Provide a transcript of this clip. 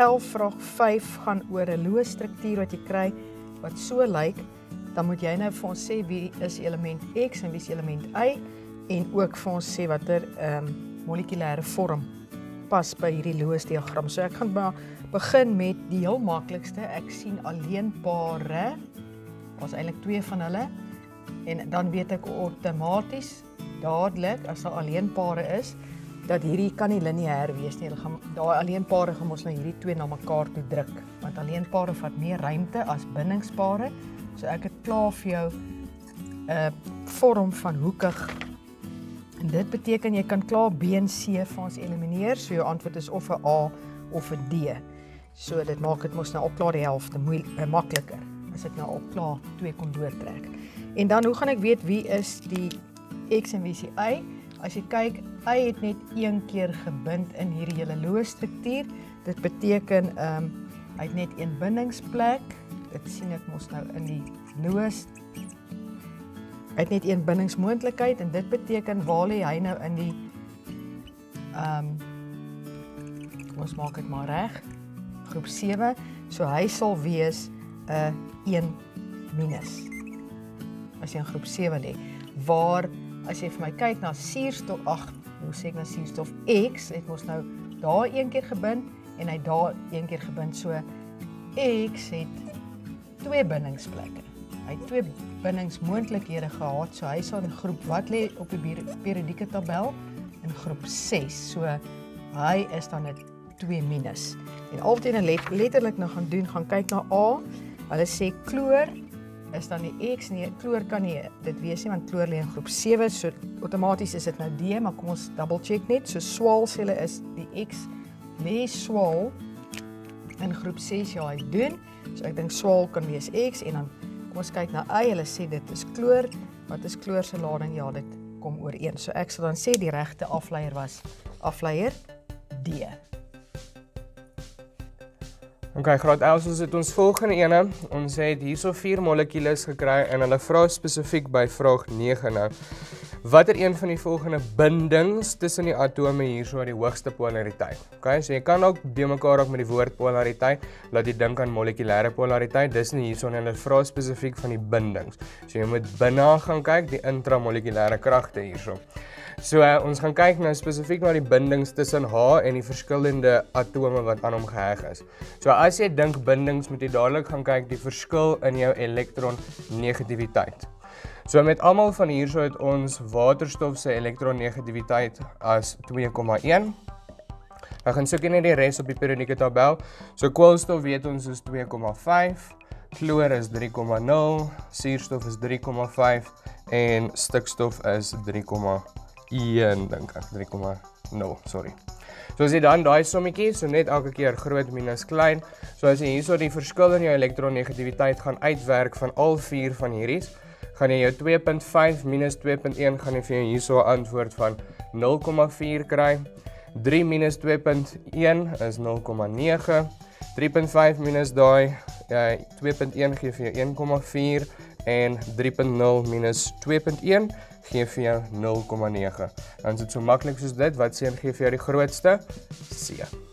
11 vraag 5 gaan oor 'n loos struktuur wat jy kry wat so lyk, dan moet jy nou vir ons sê wie is element X en wie is element Y en ook vir ons sê watter ehm um, molekulêre vorm pas by hierdie loos diagram. So ek gaan maar begin met die heel maklikste. Ek sien alleen pare. Ons eintlik twee van hulle en dan weet ek outomaties dadelik as daar alleen pare is dat hierdie kan nie lineêr wees nie. Hulle gaan daai alleen pare gaan ons nou hierdie twee na mekaar toe druk want alleen pare vat meer ruimte as bindingspare. So ek het klaar vir jou 'n uh, vorm van hoekig. En dit beteken jy kan klaar B en C vir ons elimineer. So jou antwoord is of 'n A of 'n D. So dit maak dit mos nou op klaar die helfte uh, makliker as ek nou op klaar twee kon doortrek. En dan hoe gaan ek weet wie is die X en wie is die Y? As jy kyk, Y het net een keer gebind in hierdie hele loos struktuur. Dit beteken ehm um, hy het net een bindingsplek. Dit sien ek mos nou in die loos. Hy het net een bindingsmoontlikheid en dit beteken waar lê hy nou in die ehm um, ons maak dit maar reg. Groep 7. So hy sal wees 'n uh, 1 minus. As jy in groep 7 lê, waar as jy vir my kyk na suurstof, ag, hoe sê ek na suurstof X, het ons nou daar een keer gebind en hy daar een keer gebind. So X het twee bindingsplekke. Hy het twee bindingsmoontlikhede gehad. So hy sal in groep wat lê op die periodieke tabel in groep 6. So hy is dan net 2 minus. En al wat jy net letterlik nou gaan doen, gaan kyk na A. Hulle sê kloor is dan die X nee, kloor kan nie dit wees nie want kloor lê in groep 7, so outomaties is dit nou D, maar kom ons double check net. So swaal sê hulle is die X lê swaal in groep 6 ja, hy doen. So ek dink swaal kan wees X en dan kom ons kyk na Y. Hulle sê dit is kloor. Wat is kloor se lading? Ja, dit kom ooreen. So ek sal dan sê die regte afleier was afleier D. OK, graad 11 ons het ons volgende ene. Ons het hierso vier molekules gekry en hulle vra spesifiek by vraag 9 nou. Watter een van die volgende bindings tussen die atome hierso het die hoogste polariteit? OK, so jy kan ook de mekaar ook met die woord polariteit laat jy dink aan molekulêre polariteit. Dis nie hierso nie, hulle vra spesifiek van die bindings. So jy moet binne gaan kyk die intramolekulêre kragte hierso. So uh, ons gaan kyk nou spesifiek na die bindings tussen H en die verskillende atome wat aan hom geheg is. So as jy dink bindings, moet jy dadelik gaan kyk die verskil in jou elektron negativiteit. So met almal van hierso het ons waterstof se elektron negativiteit as 2,1. Ek gaan soek net die res op die periodieke tabel. So koolstof weet ons is 2,5, chloor is 3,0, suurstof is 3,5 en stikstof is 3,0. 1 dink ek 3,0 sorry. So as jy dan daai sommetjie so net elke keer groot minus klein. So as jy hierso die verskil in jou elektronnegativiteit gaan uitwerk van al vier van hierdie, gaan jy jou 2.5 minus 2.1 gaan jy vir jou hierso antwoord van 0,4 kry. 3 minus 2.1 is 0,9. 3.5 minus daai uh, 2.1 gee vir jou 1,4 en 3.0 minus 2.1 gee vir jou 0,9. Dan is dit so maklik soos dit. Wat sien gee vir jou die grootste? C.